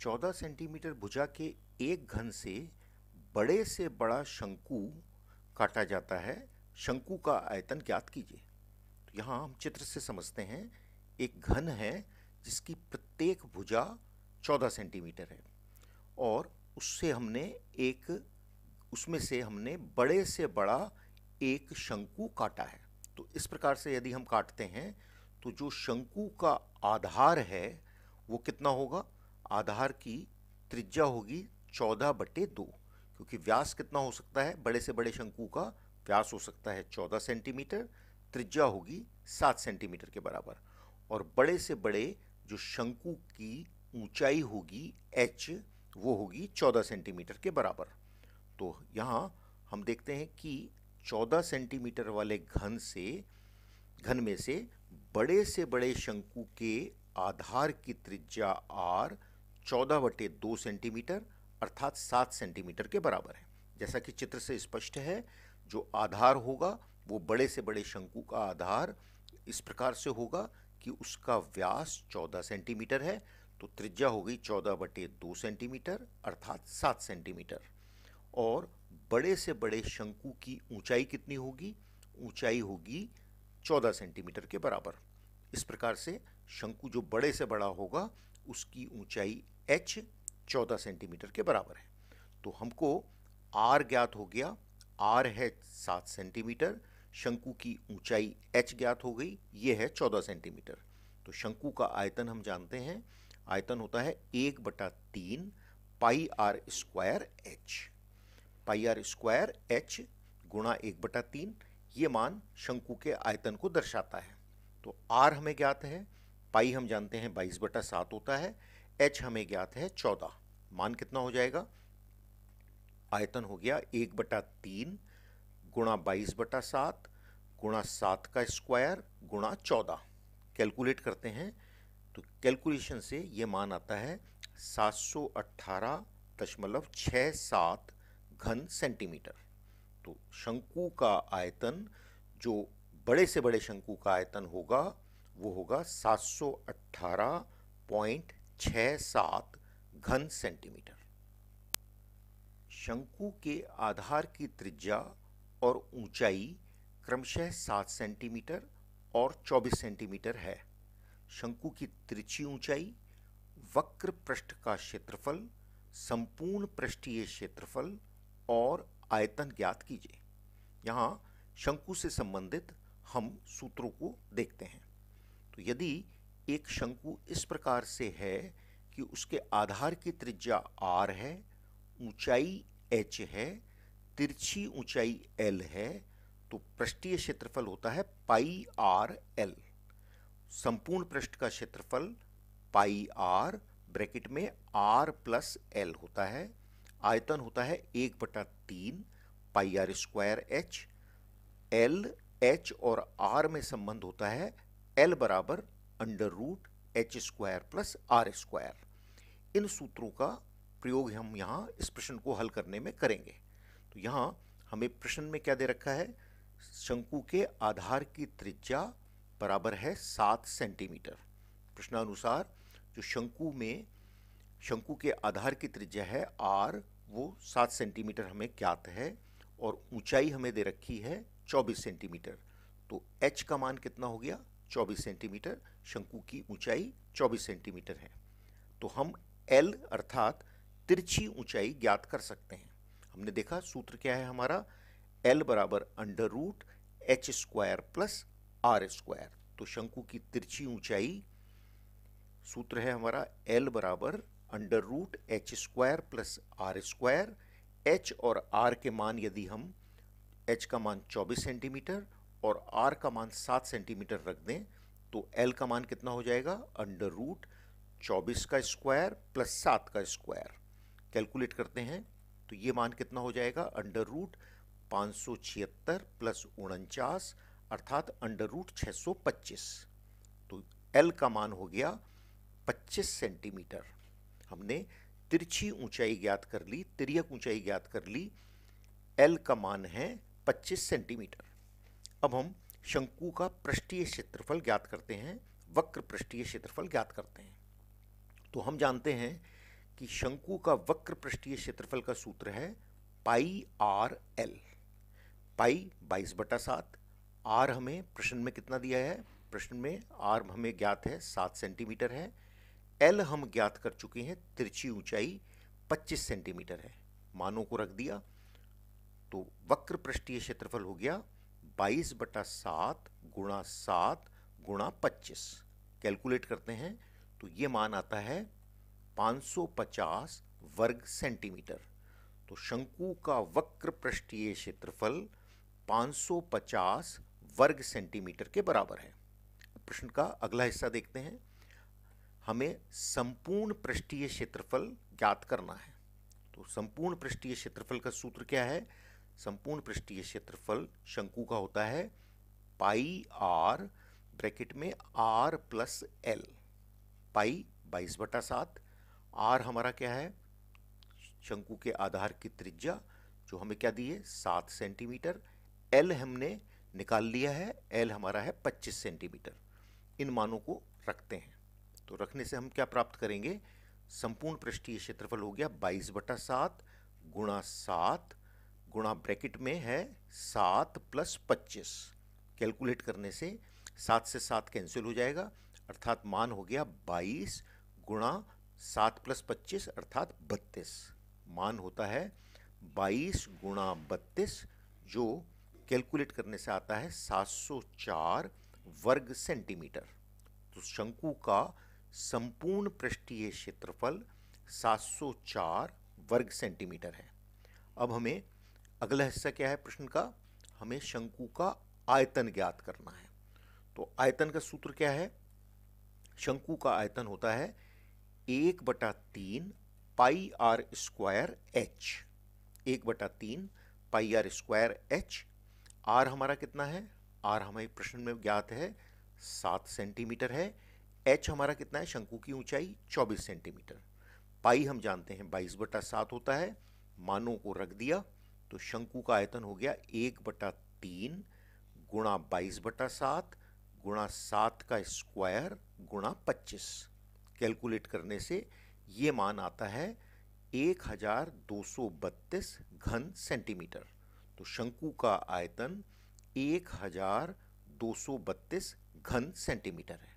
14 centimetre भुजा के एक घन से बड़े से बड़ा शंकु काटा जाता है। शंकु का आयतन ज्ञात कीजिए। तो यहाँ हम चित्र से समझते हैं, एक घन है जिसकी प्रत्येक भुजा 14 सेंटीमीटर है और उससे हमने एक, उसमें से हमने बड़े से बड़ा एक शंकु काटा है। तो इस प्रकार से यदि हम काटते हैं तो जो शंकु का आधार है, वो कितना होगा? आधार की त्रिज्या होगी चौदह बटे दो, क्योंकि व्यास कितना हो सकता है? बड़े से बड़े शंकु का व्यास हो सकता है चौदह सेंटीमीटर, त्रिज्या होगी सात सेंटीमीटर के बराबर। और बड़े से बड़े जो शंकु की ऊंचाई होगी एच वो होगी चौदह सेंटीमीटर के बराबर। तो यहाँ हम देखते हैं कि चौदह सेंटीमीटर वाले घन से, घन में से बड़े से बड़े शंकु के आधार की त्रिज्या आर चौदह बटे दो सेंटीमीटर अर्थात सात सेंटीमीटर के बराबर है। जैसा कि चित्र से स्पष्ट है, जो आधार होगा, वो बड़े से बड़े शंकु का आधार इस प्रकार से होगा कि उसका व्यास चौदह सेंटीमीटर है तो त्रिज्या हो गई चौदह बटे दो सेंटीमीटर अर्थात सात सेंटीमीटर। और बड़े से बड़े शंकु की ऊंचाई कितनी होगी? ऊंचाई होगी चौदह सेंटीमीटर के बराबर। इस प्रकार से शंकु जो बड़े से बड़ा होगा, उसकी ऊंचाई एच चौदह सेंटीमीटर के बराबर है। तो हमको आर ज्ञात हो गया। आर है सात सेंटीमीटर। शंकु की ऊंचाई एच ज्ञात हो गई। ये है चौदह सेंटीमीटर। तो शंकु का आयतन हम जानते हैं। आयतन होता है एक बटा तीन pi R square H pi R square H गुणा एक बटा तीन। ये मान शंकु के आयतन को दर्शाता है। तो आर हमें ज्ञात है। पाई हम जानते हैं बाईस बटा सात होता है। एच हमें ज्ञात है चौदह। मान कितना हो जाएगा? आयतन हो गया एक बटा तीन गुणा बाईस बटा सात गुणा सात का स्क्वायर गुणा चौदह। कैलकुलेट करते हैं तो कैलकुलेशन से ये मान आता है सात सौ अट्ठारह दशमलव छः सात घन सेंटीमीटर। तो शंकु का आयतन, जो बड़े से बड़े शंकु का आयतन होगा, वो होगा सात सौ अट्ठारह पॉइंट छः सात घन सेंटीमीटर। शंकु के आधार की त्रिज्या और ऊंचाई क्रमशः सात सेंटीमीटर और चौबीस सेंटीमीटर है। शंकु की तिरछी ऊंचाई, वक्र पृष्ठ का क्षेत्रफल, संपूर्ण पृष्ठीय क्षेत्रफल और आयतन ज्ञात कीजिए। यहाँ शंकु से संबंधित हम सूत्रों को देखते हैं। तो यदि एक शंकु इस प्रकार से है कि उसके आधार की त्रिज्या आर है, ऊंचाई एच है, तिरछी ऊंचाई एल है तो पृष्ठीय क्षेत्रफल होता है पाई आर एल। संपूर्ण पृष्ठ का क्षेत्रफल पाई आर ब्रैकेट में आर प्लस एल होता है, आयतन होता है एक बटा तीन pi R square H, L H और आर में संबंध होता है एल बराबर under root H square plus R square इन सूत्रों का प्रयोग हम यहाँ इस प्रश्न को हल करने में करेंगे। तो यहाँ हमें प्रश्न में क्या दे रखा है? शंकु के आधार की त्रिज्या बराबर है सात सेंटीमीटर। प्रश्नानुसार जो शंकु में शंकु के आधार की त्रिज्या है आर वो सात सेंटीमीटर हमें ज्ञात है और ऊंचाई हमें दे रखी है चौबीस सेंटीमीटर। तो एच का मान कितना हो गया? चौबीस सेंटीमीटर, शंकु की ऊंचाई चौबीस सेंटीमीटर है। तो हम एल अर्थात तिरछी ऊंचाई ज्ञात कर सकते हैं। हमने देखा सूत्र क्या है हमारा? एल बराबर under root H square plus R square तो शंकु की तिरछी ऊंचाई, सूत्र है हमारा एल बराबर under root H square plus R square H और आर के मान यदि हम एच का मान 24 सेंटीमीटर और आर का मान सात सेंटीमीटर रख दें तो एल का मान कितना हो जाएगा? अंडर रूट चौबीस का स्क्वायर प्लस सात का स्क्वायर कैलकुलेट करते हैं तो ये मान कितना हो जाएगा? अंडर रूट पाँच सौ छिहत्तर प्लस उनचास, अर्थात अंडर रूट छः सौ पच्चीस. तो एल का मान हो गया पच्चीस सेंटीमीटर हमने तिरछी ऊंचाई ज्ञात कर ली तिरक ऊंचाई ज्ञात कर ली. एल का मान है 25 सेंटीमीटर अब हम शंकु का पृष्ठीय क्षेत्रफल ज्ञात करते हैं, वक्र पृष्ठीय क्षेत्रफल ज्ञात करते हैं। तो हम जानते हैं कि शंकु का वक्र पृष्ठीय क्षेत्रफल का सूत्र है पाई आर एल। पाई बाईस बटा सात। आर हमें प्रश्न में कितना दिया है? प्रश्न में आर हमें ज्ञात है सात सेंटीमीटर है। एल हम ज्ञात कर चुके हैं तिरछी ऊंचाई पच्चीस सेंटीमीटर है। मानों को रख दिया तो वक्र पृष्ठीय क्षेत्रफल हो गया बाईस बटा सात गुणा सात गुणा पच्चीस। कैलकुलेट करते हैं तो ये मान आता है 550 वर्ग सेंटीमीटर। तो शंकु का वक्र पृष्ठीय क्षेत्रफल 550 वर्ग सेंटीमीटर के बराबर है। प्रश्न का अगला हिस्सा देखते हैं। हमें संपूर्ण पृष्ठीय क्षेत्रफल ज्ञात करना है। तो संपूर्ण पृष्ठीय क्षेत्रफल का सूत्र क्या है? संपूर्ण पृष्ठीय क्षेत्रफल शंकु का होता है पाई आर ब्रैकेट में आर प्लस एल। पाई बाईस बटा सात। आर हमारा क्या है? शंकु के आधार की त्रिज्या जो हमें क्या दी है? सात सेंटीमीटर। एल हमने निकाल लिया है। एल हमारा है पच्चीस सेंटीमीटर। इन मानों को रखते हैं। तो रखने से हम क्या प्राप्त करेंगे? संपूर्ण पृष्ठीय क्षेत्रफल हो गया बाईस बटा सात गुणा सात गुणा ब्रैकेट में है सात प्लस पच्चीस। कैलकुलेट करने से सात से सात कैंसिल हो जाएगा, अर्थात मान हो गया बाईस गुणा सात प्लस पच्चीस, अर्थात बत्तीस। मान होता है बाईस गुणा बत्तीस, जो कैलकुलेट करने से आता है 704 वर्ग सेंटीमीटर। तो शंकु का संपूर्ण पृष्ठीय क्षेत्रफल 704 वर्ग सेंटीमीटर है। अब हमें अगला हिस्सा क्या है प्रश्न का? हमें शंकु का आयतन ज्ञात करना है। तो आयतन का सूत्र क्या है? शंकु का आयतन होता है एक बटा तीन पाई आर स्क्वायर एच। एक बटा तीन pi R square H. R हमारा कितना है? आर हमारे प्रश्न में ज्ञात है सात सेंटीमीटर है। एच हमारा कितना है? शंकु की ऊंचाई चौबीस सेंटीमीटर। पाई हम जानते हैं बाईस बटा सात होता है। मानों को रख दिया। तो शंकु का आयतन हो गया एक बटा तीन गुणा बाईस बटा सात गुणा सात का स्क्वायर गुणा पच्चीस। कैलकुलेट करने से ये मान आता है एक हज़ार दो सौ बत्तीस घन सेंटीमीटर। तो शंकु का आयतन एक हज़ार दो सौ बत्तीस घन सेंटीमीटर है।